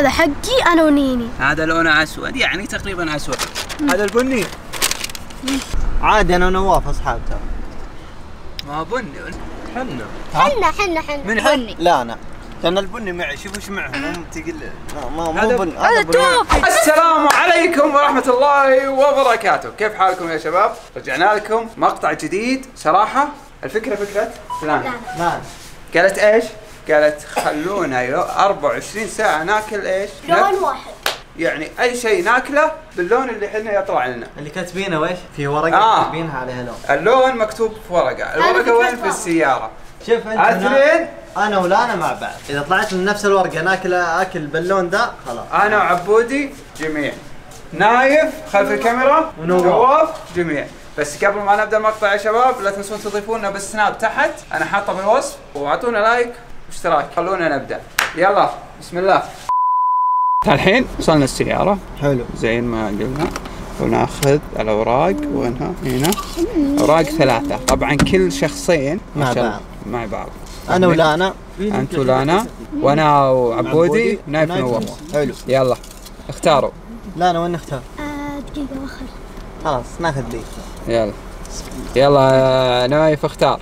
هذا حقي أنا ونيني. هذا لونه أسود يعني تقريبا أسود. هذا البني. عادي أنا ونواف أصحاب ترى. ما هو بني حنا. حنا حنا حنا. من حن لا أنا. لأن البني معي شوف إيش معه مو تقل ما ما مو بني هذا. توفي. السلام عليكم ورحمة الله وبركاته. كيف حالكم يا شباب؟ رجعنا لكم. مقطع جديد. صراحة الفكرة فكرة فلان لا. قالت إيش؟ قالت خلونا يو- 24 ساعة ناكل إيش؟ لون واحد. يعني أي شيء ناكله باللون اللي إحنا يطلع لنا. اللي كاتبينه وش؟ في ورقة آه. كاتبينها عليها لون. اللون مكتوب في ورقة. الورقة فكرة وين؟ في بابا. السيارة. شوف أنت اثنين أنا ولانا مع بعض. إذا طلعت من نفس الورقة ناكل أكل باللون ذا خلاص. أنا وعبودي جميع. نايف خلف الكاميرا. ونواف. نواف جميع. بس قبل ما نبدأ المقطع يا شباب لا تنسون تضيفونا بال Snap تحت. أنا حاطه بالوصف. وأعطونا like. واشتراك خلونا نبدأ. يلا بسم الله. الحين وصلنا السيارة. حلو. زي ما قلنا. وناخذ الأوراق. وينها هنا. أوراق ثلاثة. طبعا كل شخصين مع بعض. مع بعض. أنا ولانا أنت ولانا وأنا وعبودي. نايف نايف نواف حلو. يلا اختاروا. لا أنا وين نختار؟ آه دقيقة اخر خلاص ناخذ ذي يلا. يلا نايف اختار.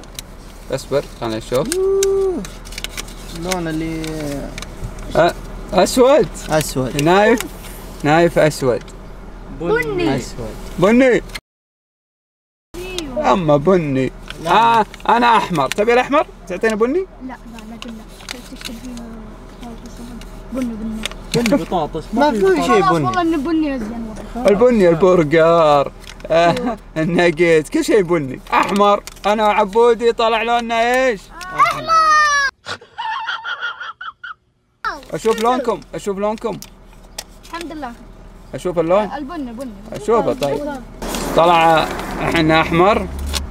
اصبر خلينا نشوف اللون اللي أ- أسود. أسود. نايف. نايف أسود. بني. أسود. بني. أما بني. آه أنا أحمر. تبي الأحمر؟ تعطينا بني؟ لا لا لا لا بني بني. بني بطاطس. ما في شيء والله بني. ان بني أزين. البني البرجر. آه الناجيت كل شيء بني. أحمر. أنا وعبودي طلع لوننا إيش؟ أشوف لونكم أشوف لونكم. الحمد لله. أشوف اللون؟ البني بني أشوفه طيب. طلع إحنا أحمر.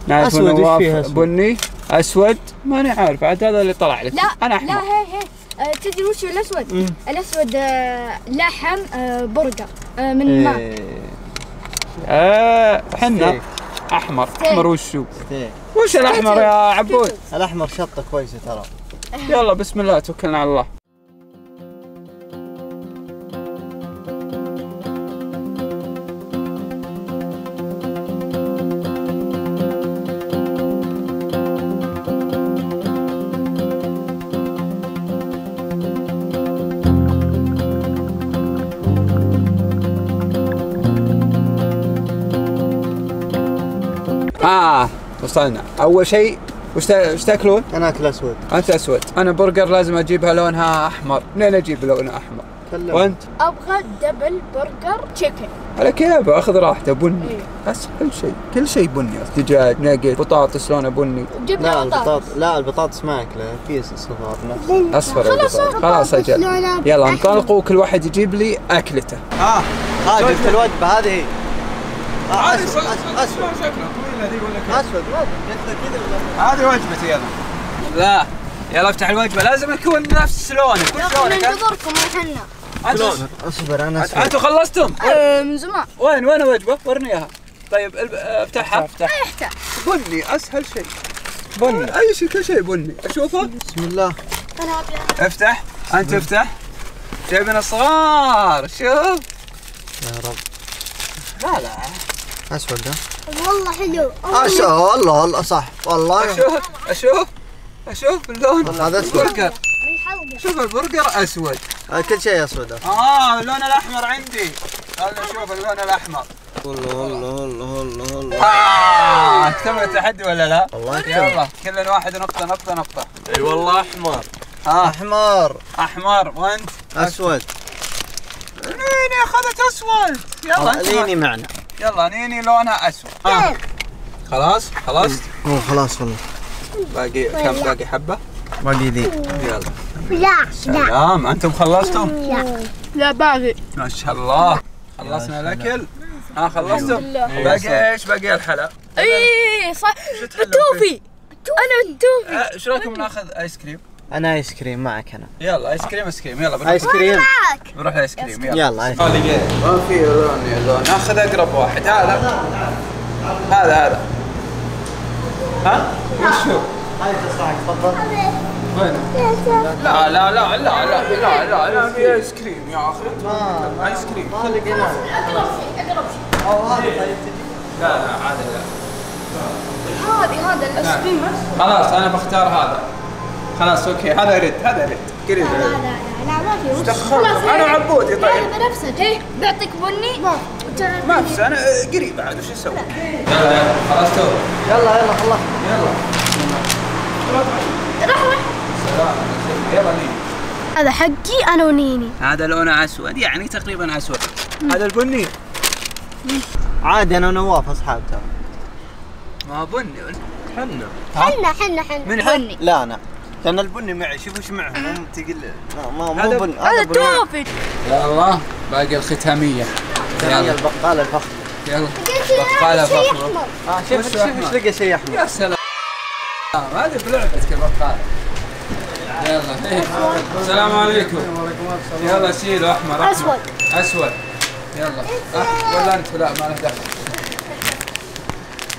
نايف أسود؟ بني. أسود؟ ماني عارف عاد هذا اللي طلع لك. لا أنا لا أحمر. هي هي. آه، تدري وش الأسود؟ الأسود آه، لحم آه، برجر آه، من الماء إيه. آه حنا ستيك. أحمر. أحمر وشو ستيك. وش الأحمر يا عبود؟ الأحمر شطة كويسة ترى. يلا بسم الله توكلنا على الله. آه وصلنا. أول شيء وش تا- وش تأكلون؟ أنا اكل أسود. أنت أسود. أنا برجر لازم أجيبها لونها أحمر. منين أجيب لونها أحمر؟ كلم. وأنت؟ أبغى double burger chicken على كيف أخذ راحته بني. بس كل شيء كل شيء بني. دجاج nugget بطاطس لونه بني. جبنا لا بطاطس. البطاطس لا البطاطس ما أكله. في صفار نفس أصفر خلاص خلاص أجل. يلا. انطلقوا كل واحد يجيب لي أكلته. آه آه جبت الوجبة هذه. اسود اسود اسود هذه وجبتي يلا لا. يلا افتح الوجبة. لازم يكون نفس لونك وش لونك؟ ننتظركم أنتم أصبر أنا اسود أنتم خلصتم؟ آه، من زمان. وين وين الوجبة؟ ورني إياها. طيب افتحها. أفتح ما يحتاج بني أسهل شيء. بني. أي شيء كل شيء بني. أشوفه؟ بسم الله. أنا أبي افتح. أنت افتح. جايبين الصغار؟ شوف. يا رب. لا لا. اسود ده والله حلو. اسود والله والله صح. والله. أشوف أشوف أشوف اللون. هذا حلقه شوف البرجر أسود. آه، كل شيء أسود. آه اللون الأحمر عندي. خلنا نشوف اللون الأحمر. والله والله والله والله والله. آه أكتمل التحدي ولا لا؟ والله. يلا كل واحد نقطة نقطة نقطة. أي والله أحمر. ها أحمر. أحمر وأنت؟ أسود. نيني أخذت أسود. يلا أنت ليني معنا. يلا نيني لونها اسود آه. خلاص؟ خلصت اوه خلاص والله باقي كم؟ باقي حبة؟ باقي ذي يلا. لا سلام. أنتم خلصتم؟ لا. باغي ما شاء الله. خلصنا الأكل؟ ها خلصتم. باقي إيش؟ باقي الحلا اي صح. التوفي. أنا التوفي. آه، إيش رأيكم ناخذ آيس كريم؟ أنا ايس كريم معك أنا يلا ايس كريم ايس كريم يلا بنروح ايس كريم بنروح الايس كريم يلا يلا ايس ما لقيت ما في لون يا لون ناخذ اقرب واحد هذا هذا هذا ها وش هو؟ هاي تصلحك تفضل وين؟ لا لا لا لا لا لا لا لا في ايس كريم يا أخي ايس كريم ما لقيناه أو هذا طيب لا لا عادي لا هذه هذا الايس كريم خلاص أنا بختار هذا خلاص okay. هذا رد هذا رد. قريب. لا لا لا لا ما في وش. تأخرتم. أنا وعبودي طيب. لا بنفسك. إيه بيعطيك بني. ما ما في أنا قريب بعد. وش أسوي؟ يلا يلا. خلاص تو. يلا يلا خلاص يلا. راح سلام. يلا هذا حقي أنا ونيني. هذا لونه أسود يعني تقريبا أسود. هذا البني. عادي أنا ونواف أصحاب ترى. ما بني. حنا. حنا حنا حنا. من بني. لا أنا. لأن البني معي شوف وش معه. مو تقل ما ما هذا- مو بني. هذا. توفي. يلا باقي الختامية. يلا. البقالة الفخم يلا. بقالة فخمة آه شوف شوف أحمر؟ إيش لقى شيء احمر يا سلام. هذه بلعبتك البقالة. يلا. السلام عليكم. يلا شيلوا أحمر. أسود. أسود. يلا. ولا أنت؟ لا ما له دخل.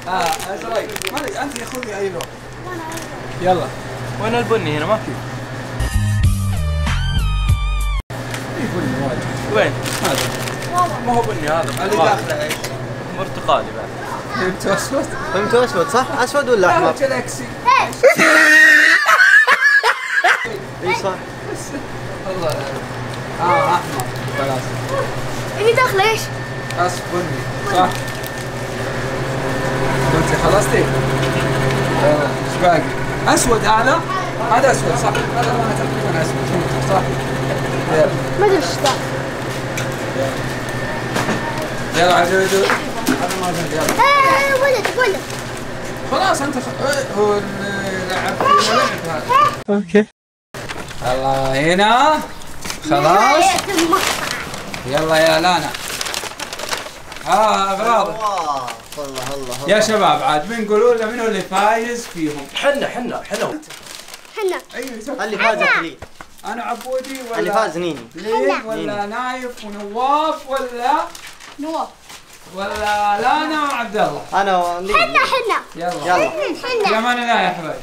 آه أزرق. ما لك انت خذي أي لون يلا. وين البني هنا ما في يقول واجد وين؟ هذا ما هو بني هذا اللي داخله إيش؟ برتقالي بعد فهمت أسود؟ فهمت أسود صح؟ أسود ولا لا أحمر؟ جلاكسي اي صح والله آه أحمر خلاص اللي داخلة إيش؟ اسف بني صح انت خلصتي؟ يلا إيش باقي؟ أسود هذا؟ هذا أسود صح؟ هذا ما تقريبا أسود. صح؟ يلا ما أدري إيش يلا عدودو هذا ما أدري، يلا. آه، ولد ولد. خلاص أنت. إيه، هو اللي لعب فينا لعب هذا. okay. الله هنا. خلاص. يلا يا لانا. ها اغراض الله الله الله. يا شباب عاد بنقولوا لنا منو اللي فايز فيهم؟ حنا حنا حنا. حنا. أيوه اللي فاز لي. أنا عبودي ولا اللي فاز نيني. لين ولا نايف ونواف ولا نواف. ولا لانا وعبد الله. أنا حنا حنا. يلا. يلا. حنا. أمان الله يا حبايب